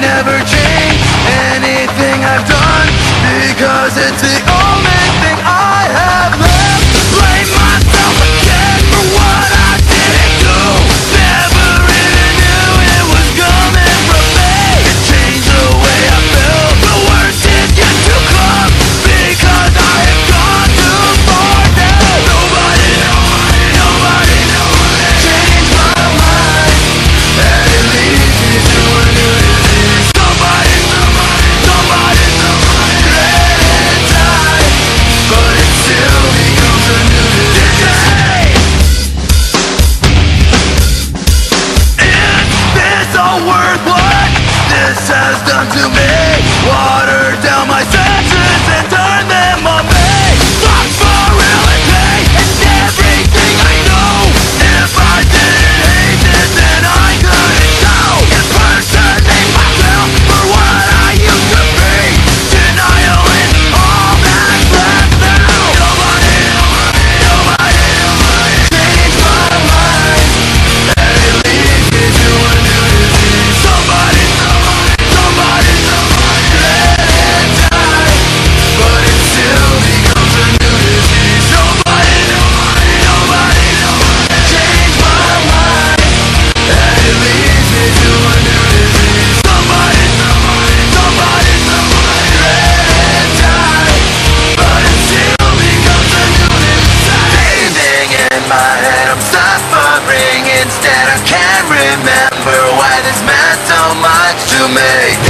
never change anything I've done because it's the only has done to me. Instead, I can't remember why this meant so much to me.